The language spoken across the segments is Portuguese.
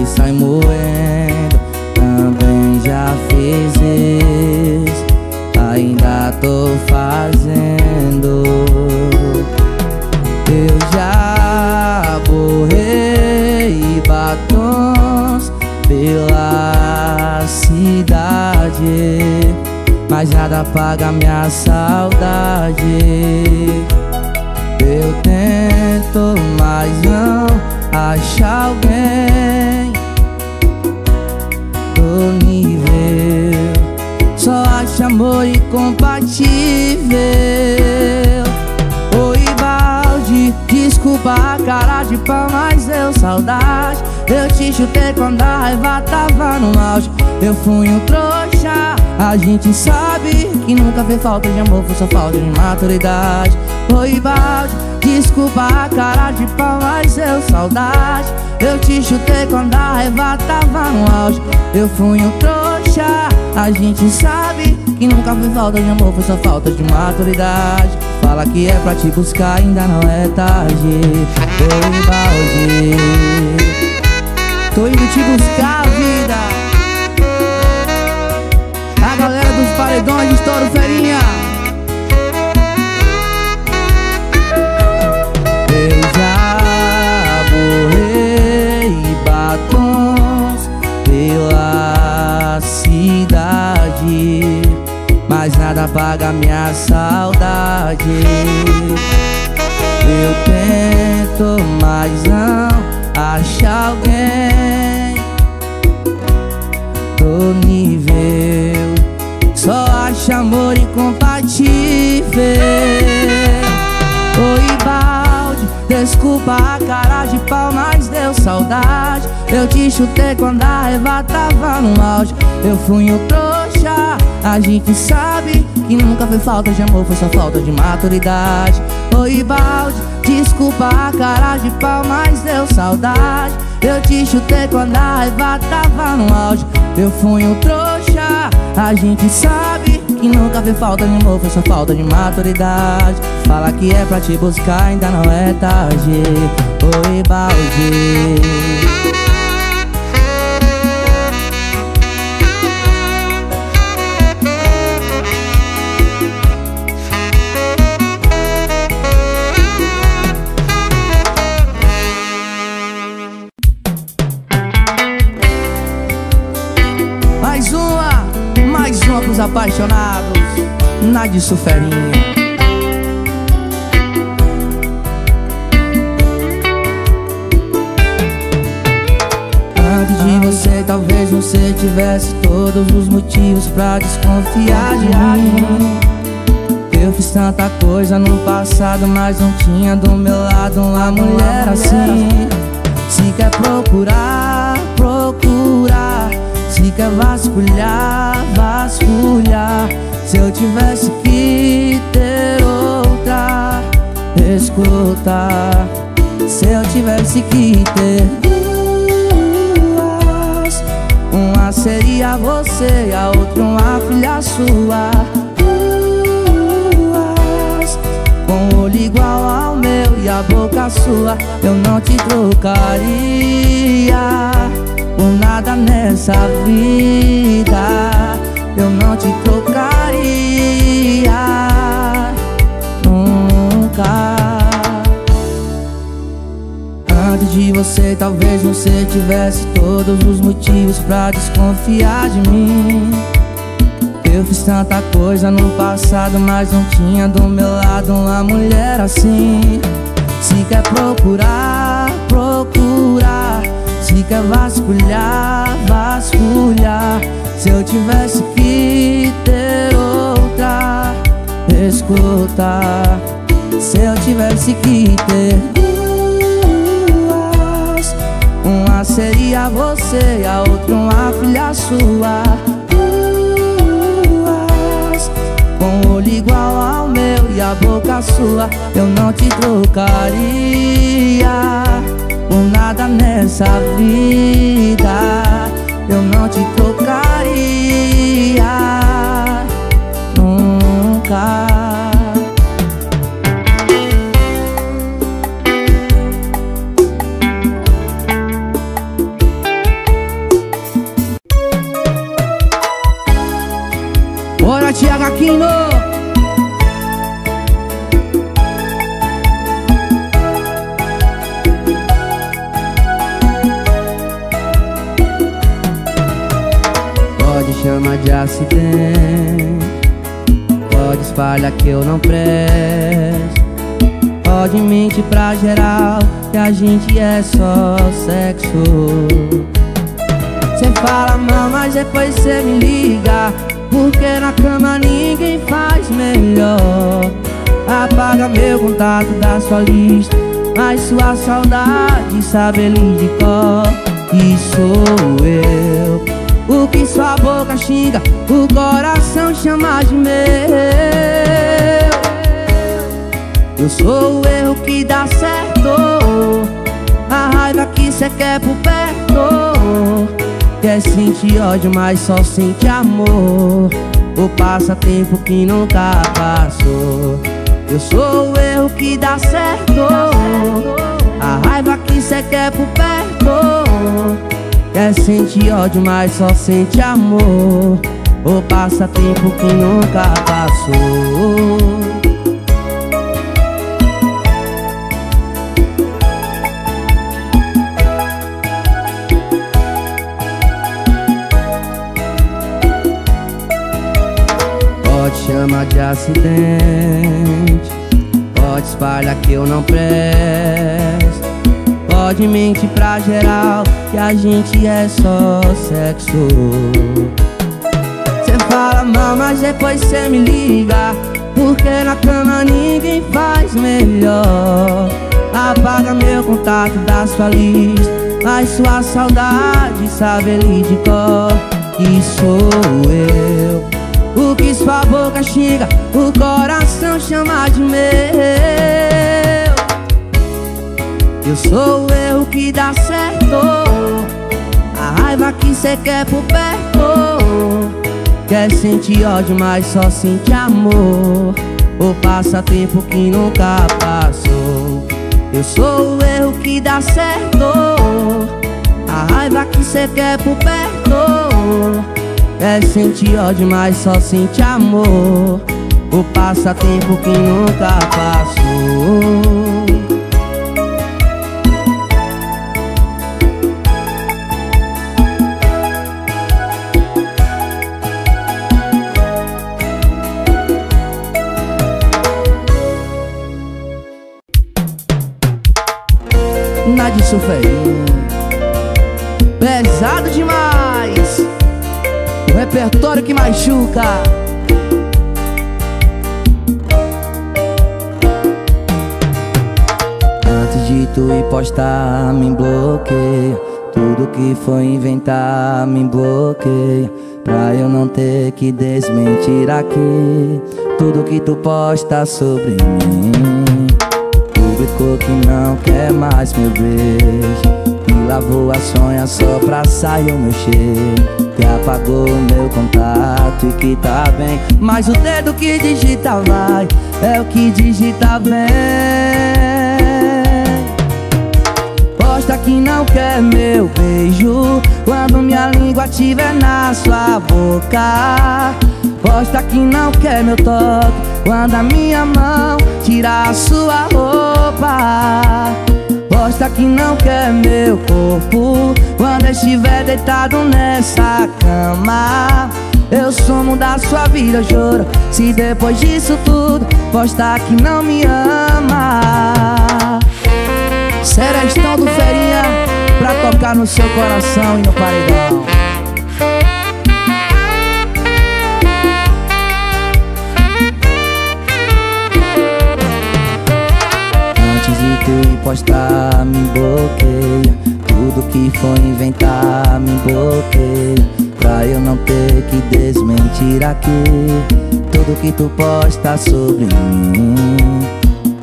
e sai moendo. Também já fiz isso Ainda tô fazendo. Eu já borrei batons pela cidade Mas nada apaga minha saudade. Eu tento, mas não acho alguém Só acho amor incompatível. Oi, balde, desculpa a cara de pau, mas deu saudade. Eu te chutei quando a raiva tava no auge. Eu fui um trouxa, a gente sabe que nunca fez falta de amor, foi só falta de maturidade. Oi, balde, desculpa a cara de pau, mas eu saudade. Eu te chutei quando a raiva tava no auge. Eu fui um trouxa, a gente sabe Que nunca foi falta de amor, foi só falta de maturidade. Fala que é pra te buscar, ainda não é tarde. Oi, balde. Tô indo te buscar, vida. A galera dos paredões de estouro ferinha apaga minha saudade. Eu tento, mas não acho alguém. Do nível Só acho amor incompatível. Oi, balde, desculpa a cara de pau, mas deu saudade. Eu te chutei quando a raiva tava no auge. Eu fui um trouxa, a gente sabe Que nunca foi falta de amor, foi só falta de maturidade. Oi, balde, desculpa a cara de pau, mas deu saudade. Eu te chutei quando a raiva tava no auge. Eu fui um trouxa, a gente sabe que nunca fez falta de amor, foi só falta de maturidade. Fala que é pra te buscar, ainda não é tarde. Oi, balde de suferinha Antes de você, talvez você tivesse todos os motivos pra desconfiar de mim. Eu fiz tanta coisa no passado, mas não tinha do meu lado uma mulher assim. Se quer procurar, procurar Se quer vasculhar, vasculhar. Se eu tivesse Se eu tivesse que ter duas Uma seria você e a outra uma filha sua. Duas Com o olho igual ao meu e a boca sua Eu não te trocaria Por nada nessa vida. Eu não te trocaria Nunca de você, talvez você tivesse todos os motivos pra desconfiar de mim. Eu fiz tanta coisa no passado, mas não tinha do meu lado uma mulher assim. Se quer procurar, procurar Se quer vasculhar, vasculhar. Se eu tivesse que ter outra, escuta. Se eu tivesse que ter seria você e a outra uma filha sua. Duas Com o olho igual ao meu boca sua. Eu não te trocaria Por nada nessa vida. Eu não te trocaria de acidente Pode espalhar que eu não presto. Pode mentir pra geral que a gente é só sexo. Cê fala mal, mas depois cê me liga. Porque na cama ninguém faz melhor. Apaga meu contato da sua lista. Mas sua saudade sabe ele de cor. E sou eu o que sua boca xinga, o coração chama de meu. Eu sou o erro que dá certo. A raiva que cê quer por perto. Quer sentir ódio, mas só sente amor. O passatempo que nunca passou. Eu sou o erro que dá certo. A raiva que cê quer por perto Quer sentir ódio, mas só sente amor. O passatempo que nunca passou. Pode chamar de acidente. Pode espalhar que eu não presto Pode mentir pra geral que a gente é só sexo. Cê fala mal, mas depois cê me liga Porque na cama ninguém faz melhor. Apaga meu contato da sua lista Mas sua saudade sabe ele de cor sou eu. O que sua boca xinga O coração chama de meu eu sou o erro que dá certo. A raiva que cê quer por perto. Quer sentir ódio, mas só sente amor. O passatempo que nunca passou. Eu sou o erro que dá certo. A raiva que cê quer por perto. Quer sentir ódio, mas só sente amor. O passatempo que nunca passou isso, Pesado demais. O repertório que machuca. Antes de tu ir postar, me bloqueia. Tudo que foi inventar, me bloqueia. Pra eu não ter que desmentir aqui. Tudo que tu posta sobre mim Publicou que não quer mais meu beijo Me lavou a sonha só pra sair o meu cheiro Que apagou o meu contato e que tá bem. Mas o dedo que digita vai É o que digita bem. Posta que não quer meu beijo Quando minha língua tiver na sua boca. Posta que não quer meu toque Quando a minha mão tirar sua roupa Posta que não quer meu corpo. Quando estiver deitado nessa cama Eu somo da sua vida, juro. Se depois disso tudo Posta que não me ama. Serestão do Ferinha Pra tocar no seu coração e no paredão postar me bloqueia. Tudo que for inventar me bloqueia. Pra eu não ter que desmentir aqui. Tudo que tu posta sobre mim.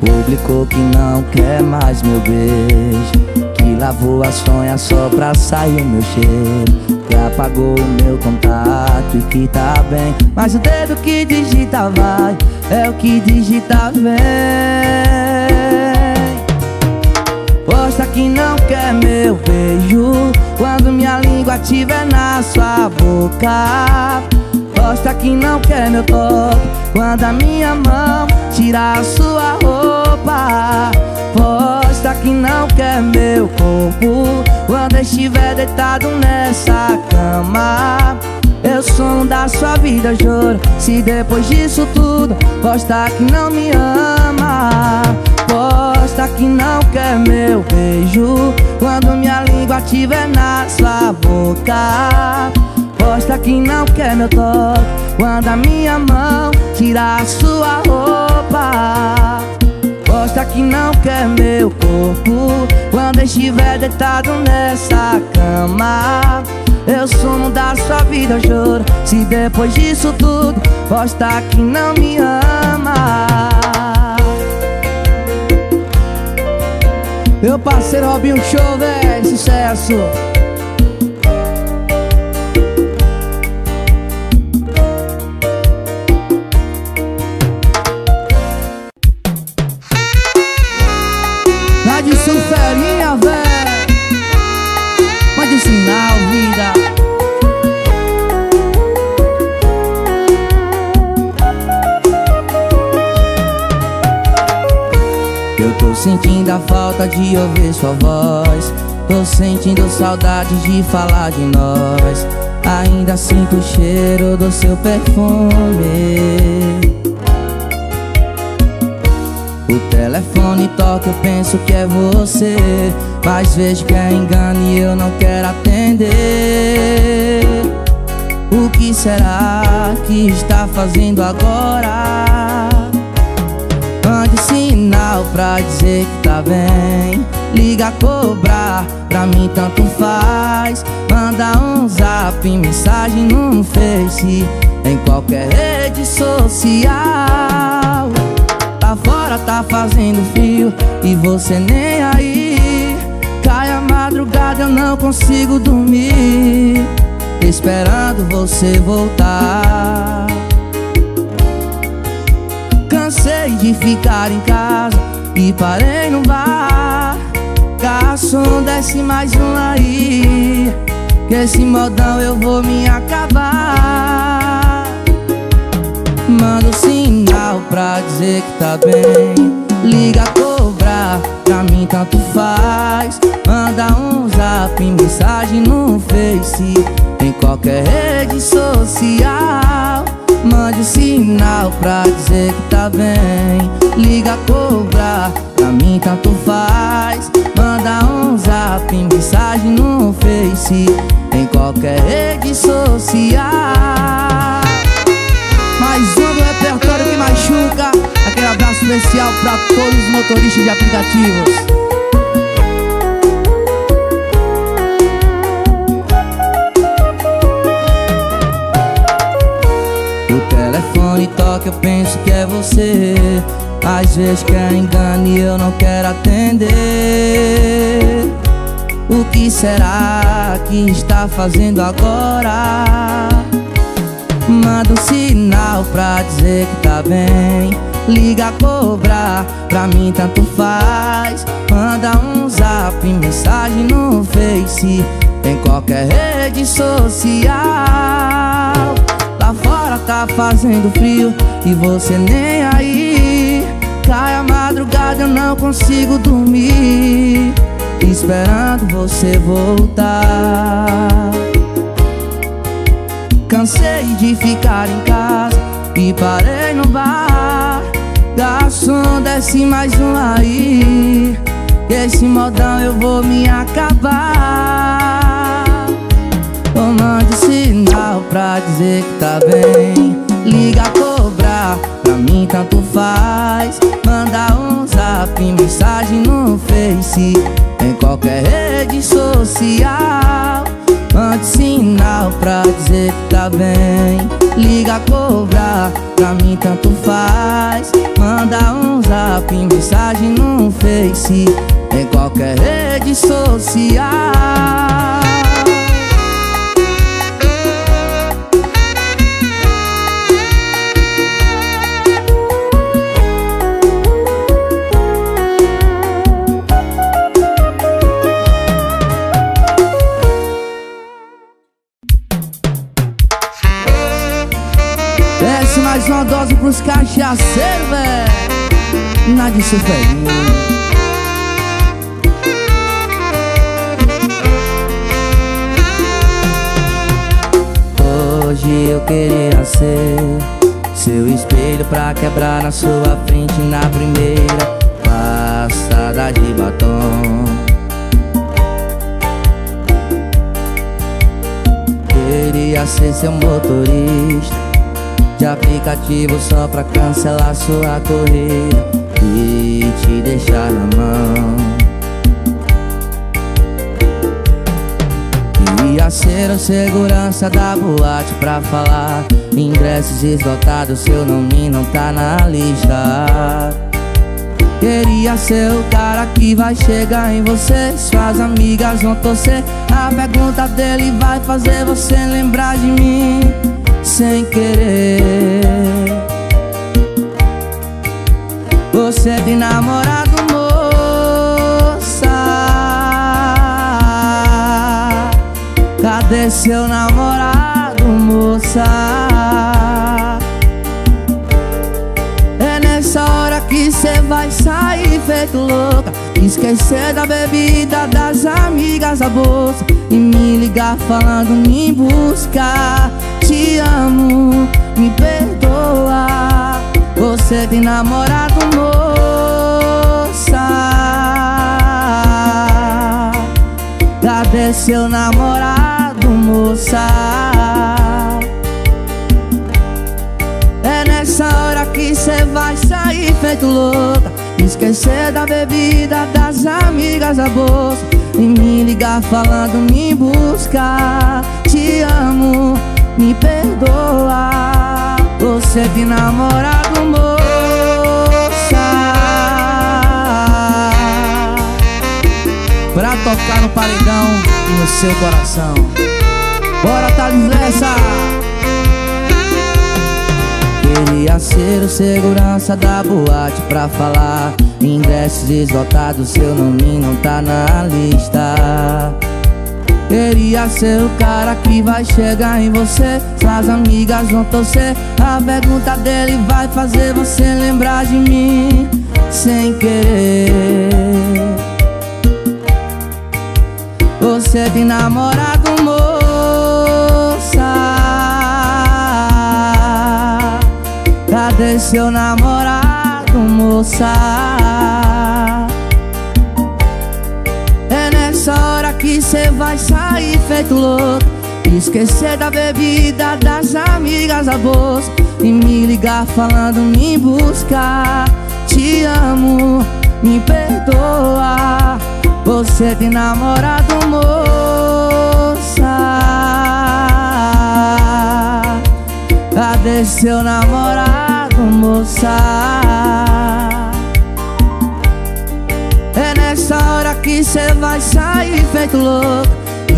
Publicou que não quer mais meu beijo. Que que lavou as sonhas só pra sair o meu cheiro. Que apagou o meu contato e que tá bem. Mas o dedo que digita vai É o que digita vem que não quer meu beijo. Quando minha língua tiver na sua boca Posta que não quer meu toque. Quando a minha mão tirar sua roupa Posta que não quer meu corpo. Quando estiver deitado nessa cama eu sou um da sua vida, juro. Se depois disso tudo Posta que não me ama Posta que não quer meu beijo. Quando minha língua tiver na sua boca Posta que não quer meu toque. Quando a minha mão tirar sua roupa Gosta que não quer meu corpo. Quando estiver deitado nessa cama Eu sumo da sua vida, juro. Se depois disso tudo Gosta que não me ama Meu parceiro Robinho Show, véi, sucesso de ouvir sua voz. Tô sentindo saudade de falar de nós. Ainda sinto o cheiro do seu perfume. O telefone toca, eu penso que é você. Mas vejo que é engano e eu não quero atender. O que será que está fazendo agora? Sinal pra dizer que tá bem. Liga cobrar, pra mim tanto faz. Manda um zap, mensagem no Face Em qualquer rede social. Lá fora tá fazendo frio e você nem aí. Cai a madrugada eu não consigo dormir. Esperando você voltar Cansei de ficar em casa e parei no bar. Garçom, desce mais um aí Que esse modão eu vou me acabar. Manda um sinal pra dizer que tá bem. Liga cobrar, pra mim tanto faz. Manda um zap, mensagem no Face Em qualquer rede social Mande sinal pra dizer que tá bem. Liga cobrar, pra mim tanto faz. Manda um zap, mensagem no Face Em qualquer rede social. Mais um do repertório que machuca. Aquele abraço especial pra todos os motoristas de aplicativos Às vezes quer engano e eu não quero atender. O que será que está fazendo agora? Manda um sinal pra dizer que tá bem. Liga cobrar, pra mim tanto faz. Manda um zap, mensagem no Face. Em qualquer rede social. Lá fora tá fazendo frio e você nem aí. a madrugada eu não consigo dormir. Esperando você voltar. Cansei de ficar em casa e parei no bar. Garçom, desce mais um aí. Esse modão eu vou me acabar. Ou mande sinal pra dizer que tá bem. Liga pra mim tanto faz. Manda um zap, mensagem no Face Em qualquer rede social. Antes sinal pra dizer que tá bem. Liga cobrar, pra mim tanto faz. Manda um zap, mensagem no Face Em qualquer rede social sofrimento Hoje eu queria ser Seu espelho pra quebrar na sua frente na primeira Passada de batom. Queria ser seu motorista de aplicativo só pra cancelar sua corrida E te deixar na mão. Ia ser o segurança da boate pra falar. Ingressos esgotados, seu nome não tá na lista. Queria ser o cara que vai chegar em você. Suas amigas vão torcer. A pergunta dele vai fazer você lembrar de mim. Sem querer Você tem namorado, moça. Cadê seu namorado, moça? É nessa hora que cê vai sair feito louca. Esquecer da bebida, das amigas, a bolsa. E me ligar falando me buscar te amo, me perdoa Você tem namorado, moça. Cadê seu namorado, moça? É nessa hora que cê vai sair feito louca. Esquecer da bebida, das amigas, da bolsa. E me ligar falando me buscar Te amo me perdoa Você tem namorado, moça. Pra tocar no paredão e no seu coração. Bora, Thales Lessa. Queria ser o segurança da boate pra falar. Ingressos esgotados, seu nome não tá na lista Queria ser o cara que vai chegar em você. Suas amigas vão torcer. A pergunta dele vai fazer você lembrar de mim Sem querer. Você tem namorado, moça. Cadê seu namorado, moça? Que cê vai sair feito louco Esquecer da bebida, das amigas, a bolsa E me ligar falando me buscar Te amo, me perdoa Você tem namorado, moça Cadê seu namorado, moça? Nessa hora que cê vai sair feito louco.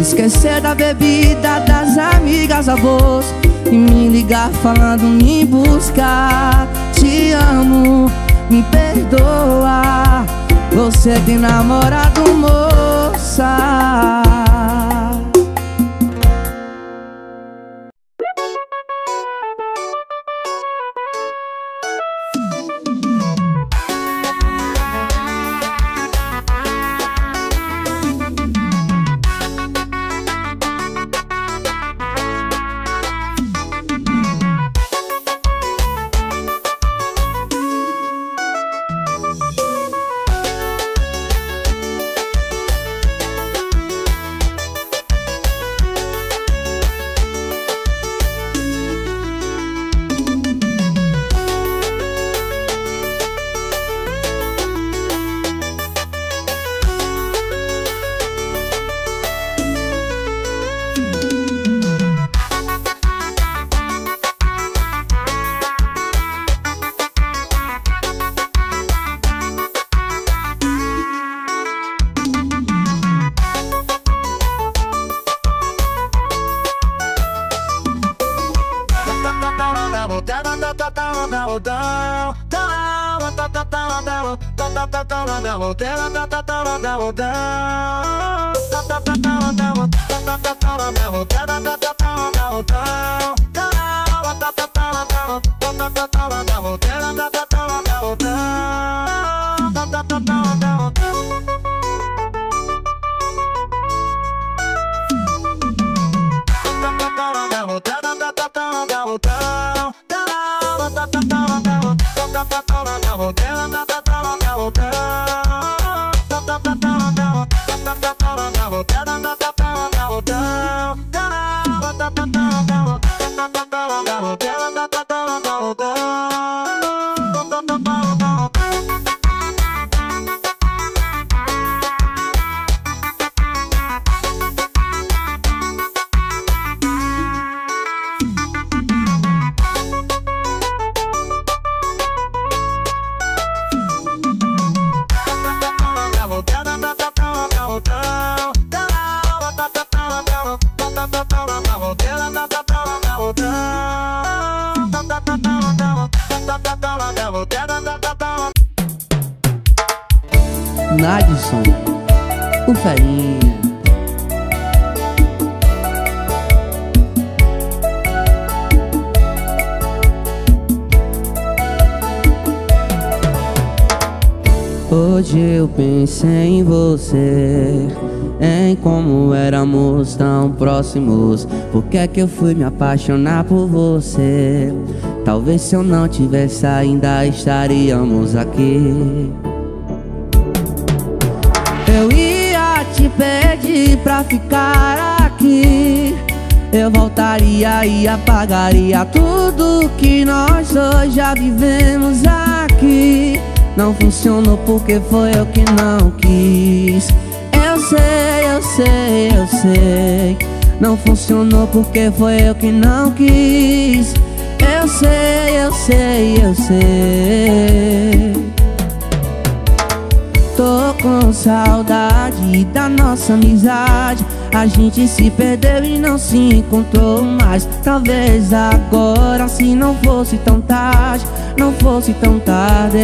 Esquecer da bebida, das amigas, a bolsa E me ligar falando me buscar Te amo, me perdoa. Você tem namorado, moça eu pensei em você, em como éramos tão próximos. Por que é que eu fui me apaixonar por você? Talvez se eu não tivesse ainda estaríamos aqui. Eu ia te pedir pra ficar aqui. Eu voltaria e apagaria tudo que nós dois já vivemos aqui. Não funcionou porque foi eu que não quis. Eu sei, eu sei, eu sei. Não funcionou porque foi eu que não quis. Eu sei, eu sei, eu sei. Tô com saudade da nossa amizade. A gente se perdeu e não se encontrou mais. Talvez agora, se não fosse tão tarde, não fosse tão tarde.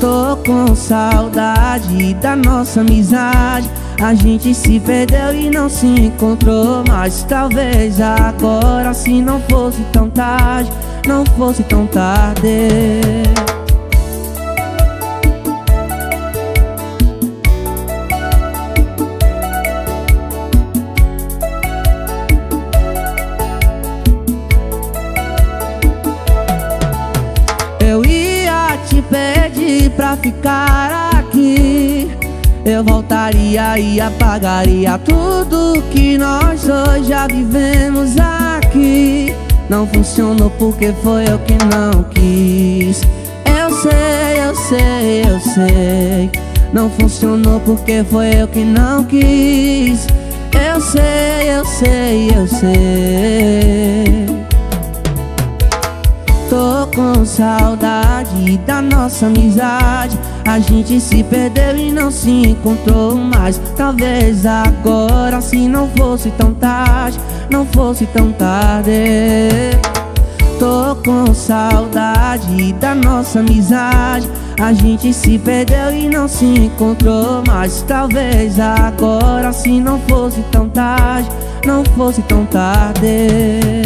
Tô com saudade da nossa amizade. A gente se perdeu e não se encontrou mais. Talvez agora, se não fosse tão tarde, não fosse tão tarde. Eu voltaria e apagaria tudo que nós dois já vivemos aqui. Não funcionou porque foi eu que não quis. Eu sei, eu sei, eu sei. Não funcionou porque foi eu que não quis. Eu sei, eu sei, eu sei. Tô com saudade da nossa amizade A gente se perdeu e não se encontrou mais. Talvez agora se não fosse tão tarde Não fosse tão tarde. Tô com saudade da nossa amizade. A gente se perdeu e não se encontrou mais. Talvez agora se não fosse tão tarde Não fosse tão tarde